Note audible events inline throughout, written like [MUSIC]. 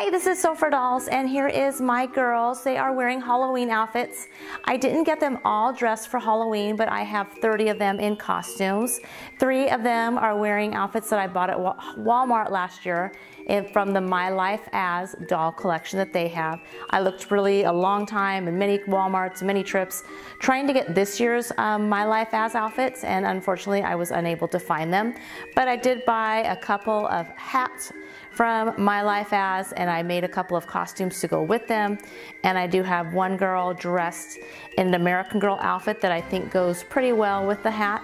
Hi, this is Sew for Dolls, and here is my girls. They are wearing Halloween outfits. I didn't get them all dressed for Halloween, but I have 30 of them in costumes. Three of them are wearing outfits that I bought at Walmart last year from the My Life As doll collection that they have. I looked really a long time in many Walmarts, many trips, trying to get this year's um, My Life As outfits, and unfortunately I was unable to find them. But I did buy a couple of hats from My Life As, and I made a couple of costumes to go with them. And I do have one girl dressed in an American Girl outfit that I think goes pretty well with the hat.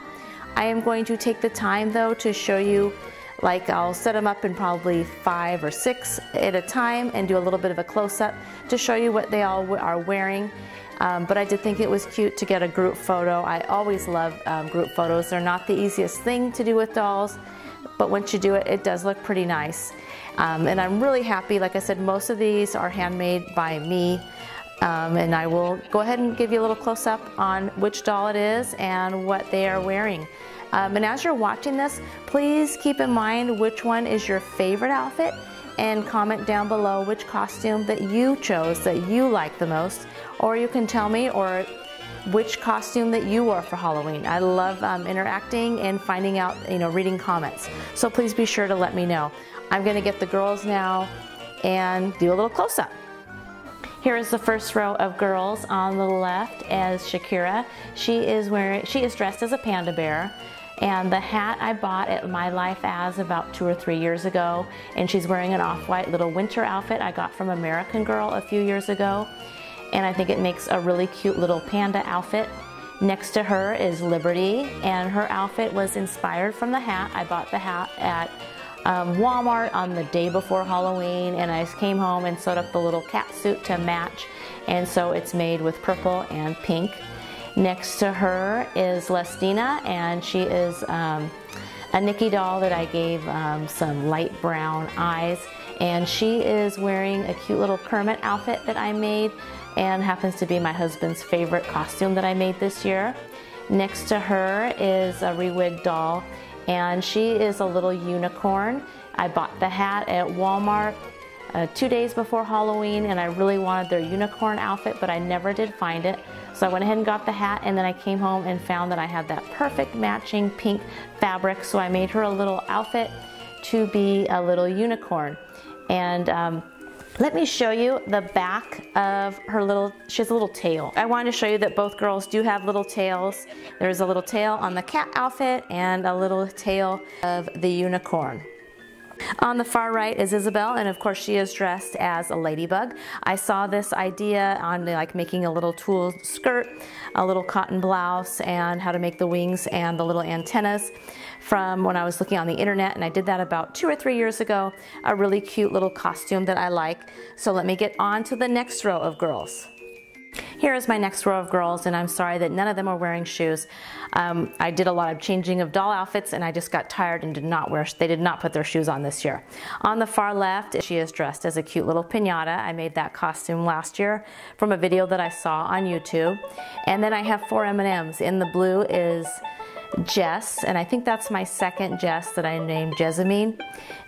I am going to take the time though to show you like I'll set them up in probably five or six at a time and do a little bit of a close-up to show you what they all are wearing. Um, but I did think it was cute to get a group photo. I always love um, group photos. They're not the easiest thing to do with dolls, but once you do it, it does look pretty nice. Um, and I'm really happy, like I said, most of these are handmade by me. Um, and I will go ahead and give you a little close up on which doll it is and what they are wearing. Um, and as you're watching this, please keep in mind which one is your favorite outfit and comment down below which costume that you chose that you like the most. Or you can tell me or which costume that you wore for Halloween. I love um, interacting and finding out, you know, reading comments. So please be sure to let me know. I'm gonna get the girls now and do a little close-up. Here is the first row of girls on the left as Shakira. She is wearing, she is dressed as a panda bear. And the hat I bought at My Life As about two or three years ago. And she's wearing an off-white little winter outfit I got from American Girl a few years ago. And I think it makes a really cute little panda outfit. Next to her is Liberty, and her outfit was inspired from the hat. I bought the hat at um, Walmart on the day before Halloween and I came home and sewed up the little cat suit to match and so it's made with purple and pink. Next to her is Lestina and she is um, a Nicki doll that I gave um, some light brown eyes and she is wearing a cute little Kermit outfit that I made and happens to be my husband's favorite costume that I made this year. Next to her is a Rewig doll and she is a little unicorn. I bought the hat at Walmart uh, two days before Halloween and I really wanted their unicorn outfit but I never did find it. So I went ahead and got the hat and then I came home and found that I had that perfect matching pink fabric so I made her a little outfit to be a little unicorn. And um, let me show you the back of her little, she has a little tail. I wanted to show you that both girls do have little tails. There's a little tail on the cat outfit and a little tail of the unicorn. On the far right is Isabel, and of course she is dressed as a ladybug. I saw this idea on like making a little tulle skirt, a little cotton blouse, and how to make the wings and the little antennas from when I was looking on the internet, and I did that about two or three years ago. A really cute little costume that I like. So let me get on to the next row of girls. Here is my next row of girls, and I'm sorry that none of them are wearing shoes. Um, I did a lot of changing of doll outfits, and I just got tired and did not wear, they did not put their shoes on this year. On the far left, she is dressed as a cute little pinata. I made that costume last year from a video that I saw on YouTube. And then I have four M&Ms. In the blue is Jess, and I think that's my second Jess that I named Jessamine.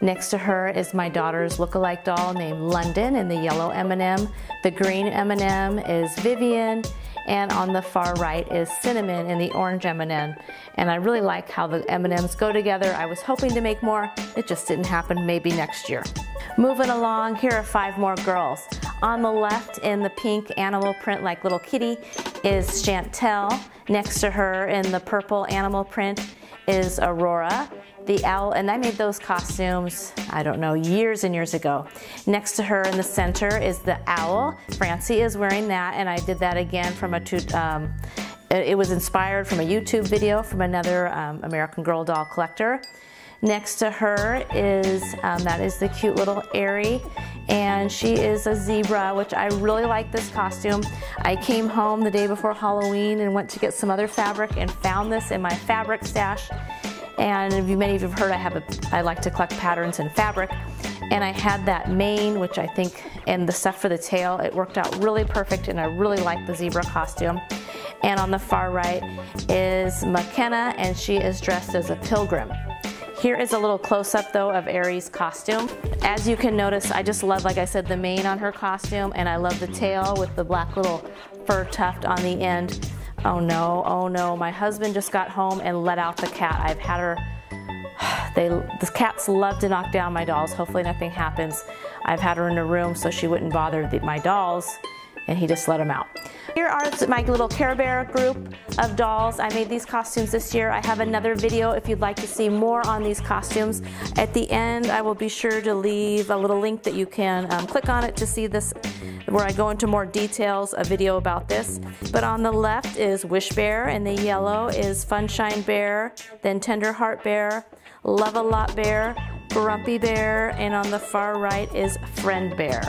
Next to her is my daughter's look-alike doll named London in the yellow M&M. The green M&M is Vivian, and on the far right is Cinnamon in the orange M&M. And I really like how the M&Ms go together. I was hoping to make more, it just didn't happen, maybe next year. Moving along, here are five more girls. On the left in the pink animal print like little kitty is Chantel. Next to her in the purple animal print is Aurora, the owl, and I made those costumes, I don't know, years and years ago. Next to her in the center is the owl. Francie is wearing that, and I did that again from a, um, it was inspired from a YouTube video from another um, American Girl doll collector. Next to her is, um, that is the cute little Airy, and she is a zebra, which I really like this costume. I came home the day before Halloween and went to get some other fabric and found this in my fabric stash. And many of you have heard I have a, I like to collect patterns and fabric. And I had that mane, which I think, and the stuff for the tail, it worked out really perfect and I really like the zebra costume. And on the far right is McKenna and she is dressed as a pilgrim. Here is a little close-up though of Aries' costume. As you can notice, I just love, like I said, the mane on her costume and I love the tail with the black little fur tuft on the end. Oh no, oh no, my husband just got home and let out the cat. I've had her, [SIGHS] they, the cats love to knock down my dolls. Hopefully nothing happens. I've had her in a room so she wouldn't bother the, my dolls and he just let them out. Here are my little Care Bear group of dolls. I made these costumes this year. I have another video if you'd like to see more on these costumes. At the end, I will be sure to leave a little link that you can um, click on it to see this where I go into more details, a video about this. But on the left is Wish Bear and the yellow is Funshine Bear, then Tender Heart Bear, Love a Lot Bear, Grumpy Bear, and on the far right is Friend Bear.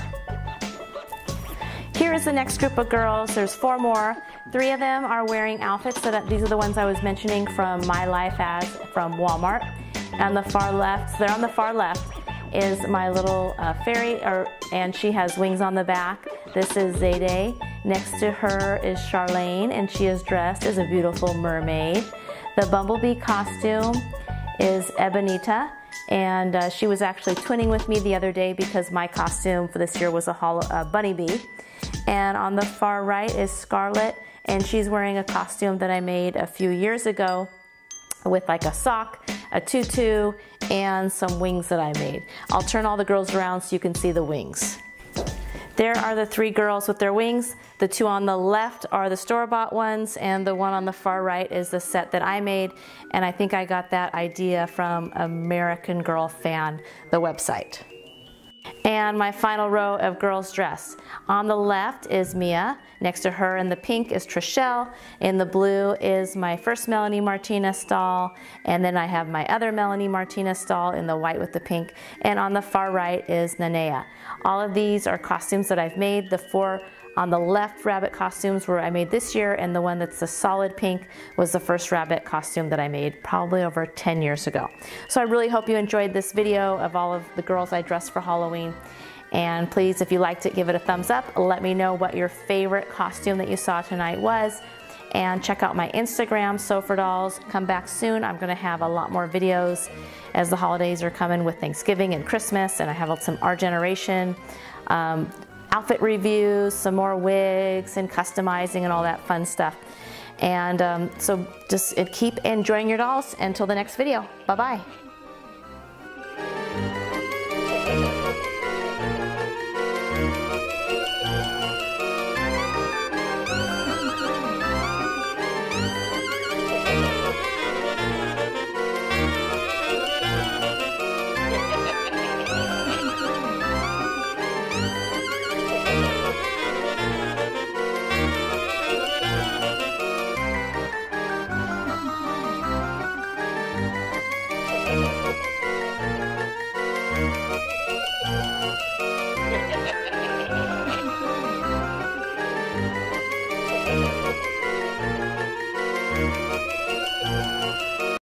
Here is the next group of girls. There's four more. Three of them are wearing outfits. So that these are the ones I was mentioning from My Life As from Walmart. On the far left, they're on the far left, is my little uh, fairy, or, and she has wings on the back. This is Zayday. Next to her is Charlene, and she is dressed as a beautiful mermaid. The bumblebee costume is Ebonita, and uh, she was actually twinning with me the other day because my costume for this year was a, hollow, a bunny bee. And on the far right is Scarlett, and she's wearing a costume that I made a few years ago with like a sock, a tutu, and some wings that I made. I'll turn all the girls around so you can see the wings. There are the three girls with their wings. The two on the left are the store-bought ones, and the one on the far right is the set that I made. And I think I got that idea from American Girl Fan, the website and my final row of girls dress. On the left is Mia. Next to her in the pink is Trishelle. In the blue is my first Melanie Martinez doll. And then I have my other Melanie Martinez doll in the white with the pink. And on the far right is Nanea. All of these are costumes that I've made. The four on the left rabbit costumes were I made this year and the one that's the solid pink was the first rabbit costume that I made probably over 10 years ago. So I really hope you enjoyed this video of all of the girls I dressed for Halloween. And please, if you liked it, give it a thumbs up. Let me know what your favorite costume that you saw tonight was. And check out my Instagram, Sew for Dolls. Come back soon. I'm going to have a lot more videos as the holidays are coming with Thanksgiving and Christmas. And I have some Our Generation um, outfit reviews, some more wigs and customizing and all that fun stuff. And um, so just keep enjoying your dolls until the next video. Bye-bye.